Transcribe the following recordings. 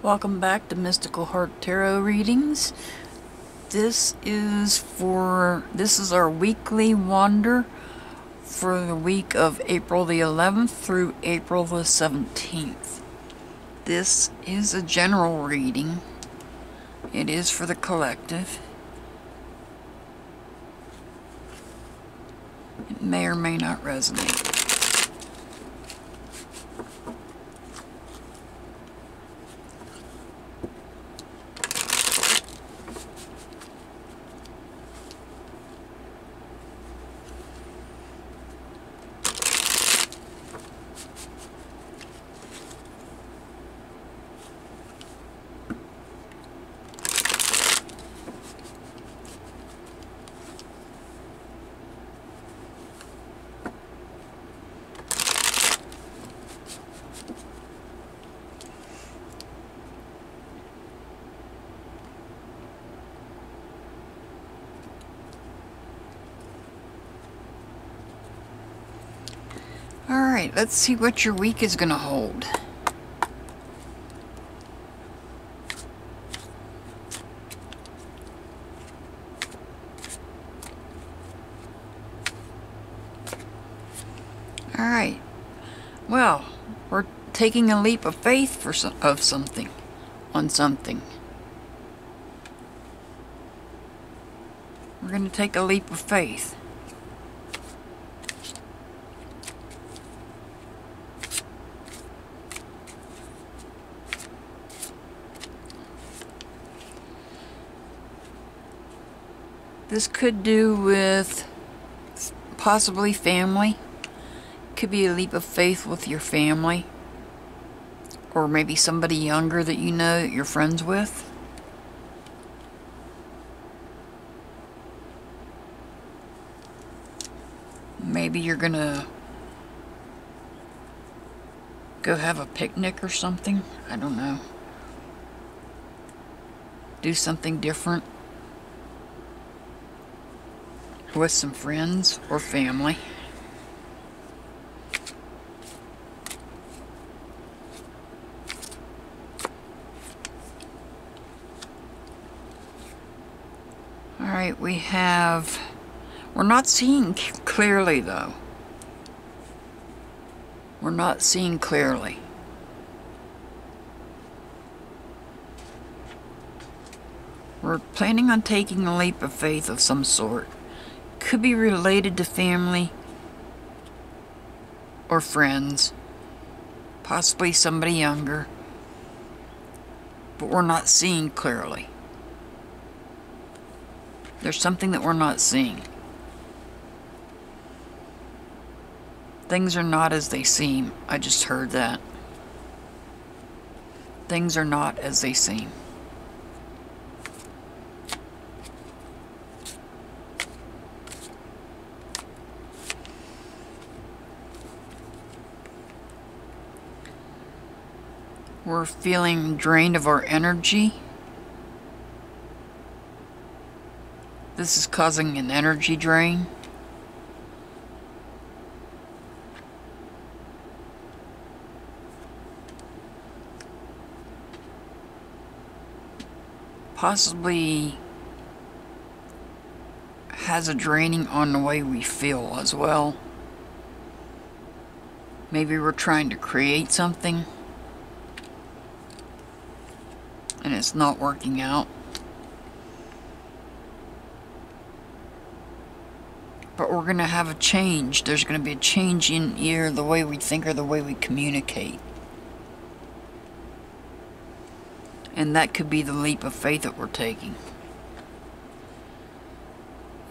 Welcome back to Mystical Heart Tarot readings. This is for this is our weekly wander for the week of April the 11th through April the 17th. This is a general reading. It is for the collective. It may or may not resonate. Alright, let's see what your week is going to hold. Alright, well, we're taking a leap of faith for some, of something, on something. We're going to take a leap of faith. This could do with possibly family. Could be a leap of faith with your family. Or maybe somebody younger that you know that you're friends with. Maybe you're gonna go have a picnic or something. I don't know. Do something different with some friends or family. Alright, we have... We're not seeing clearly, though. We're not seeing clearly. We're planning on taking a leap of faith of some sort could be related to family or friends, possibly somebody younger, but we're not seeing clearly. There's something that we're not seeing. Things are not as they seem. I just heard that. Things are not as they seem. We're feeling drained of our energy. This is causing an energy drain. Possibly has a draining on the way we feel as well. Maybe we're trying to create something. And it's not working out. But we're going to have a change. There's going to be a change in either the way we think or the way we communicate. And that could be the leap of faith that we're taking.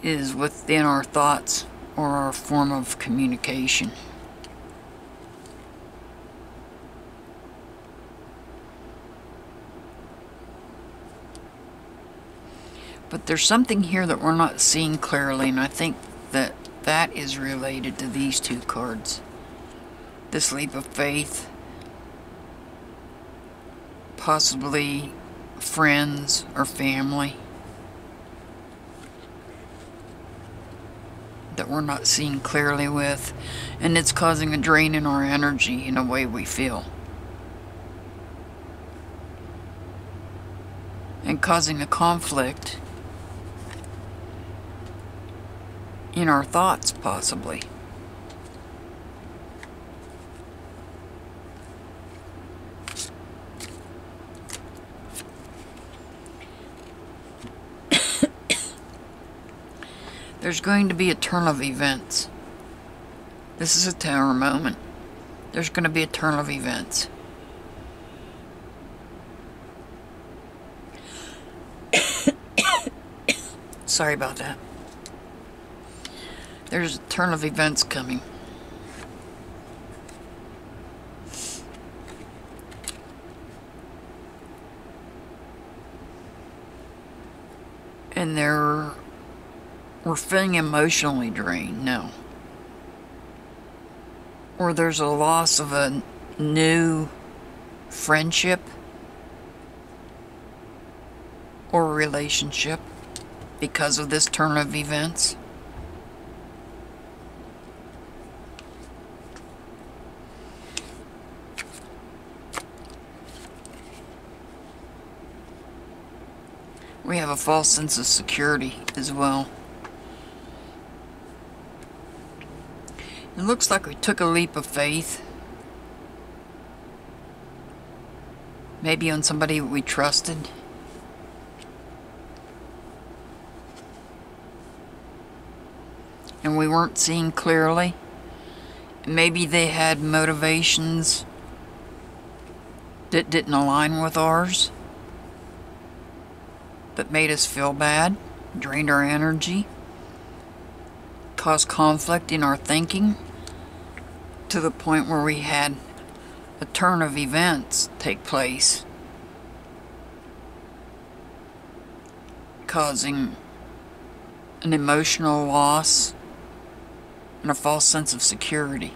Is within our thoughts or our form of communication. But there's something here that we're not seeing clearly, and I think that that is related to these two cards. This leap of faith, possibly friends or family that we're not seeing clearly with, and it's causing a drain in our energy in a way we feel. and causing a conflict in our thoughts, possibly. There's going to be a turn of events. This is a tower moment. There's going to be a turn of events. Sorry about that. There's a turn of events coming. And they're we're feeling emotionally drained now. Or there's a loss of a new friendship or relationship because of this turn of events. We have a false sense of security as well. It looks like we took a leap of faith. Maybe on somebody we trusted. And we weren't seeing clearly. Maybe they had motivations that didn't align with ours. That made us feel bad, drained our energy, caused conflict in our thinking to the point where we had a turn of events take place, causing an emotional loss and a false sense of security.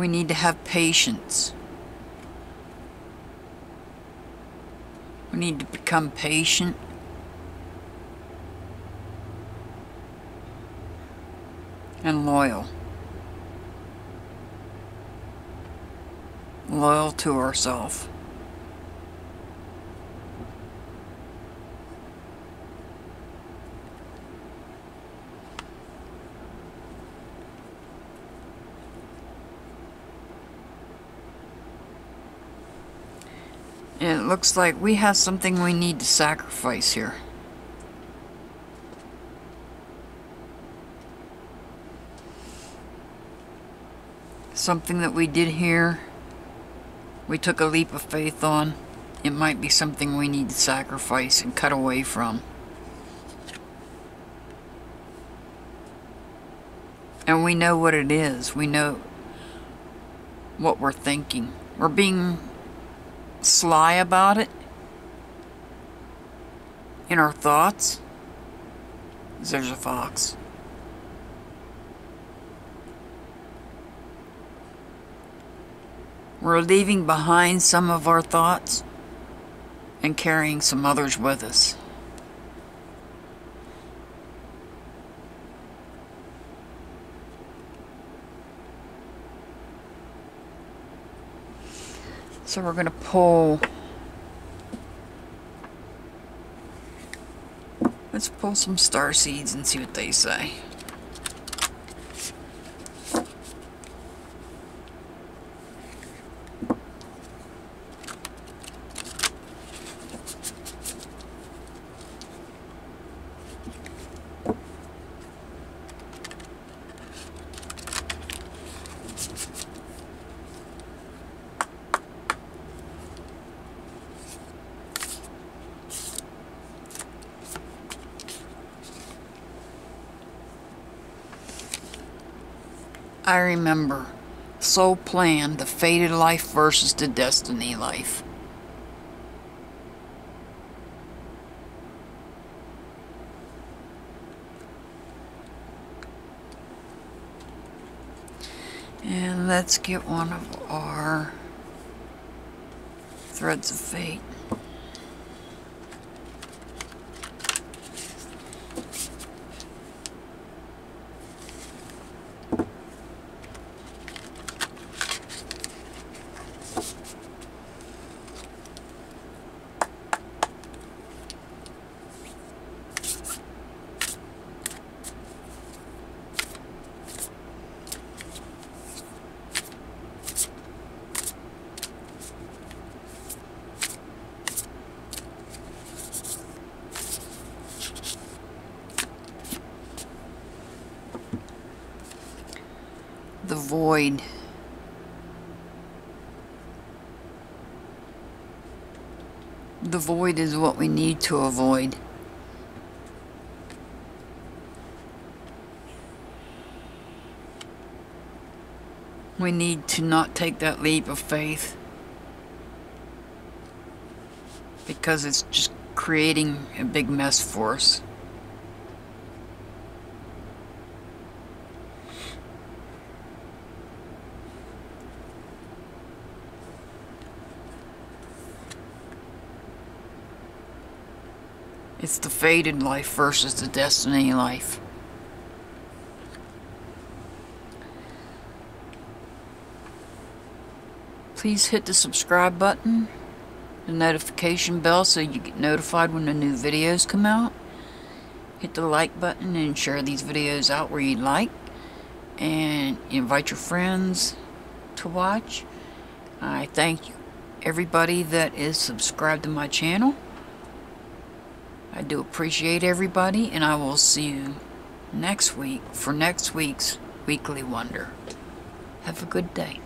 We need to have patience. We need to become patient. And loyal. Loyal to ourselves. It looks like we have something we need to sacrifice here. Something that we did here, we took a leap of faith on. It might be something we need to sacrifice and cut away from. And we know what it is. We know what we're thinking. We're being sly about it in our thoughts. There's a fox. We're leaving behind some of our thoughts and carrying some others with us. So we're going to pull... Let's pull some star seeds and see what they say. I remember. So plan, the fated life versus the destiny life. And let's get one of our threads of fate. Void. The void is what we need to avoid. We need to not take that leap of faith because it's just creating a big mess for us. It's the fated life versus the destiny life. Please hit the subscribe button, the notification bell so you get notified when the new videos come out. Hit the like button and share these videos out where you like. And invite your friends to watch. I thank everybody that is subscribed to my channel. I do appreciate everybody, and I will see you next week for next week's Weekly Wander. Have a good day.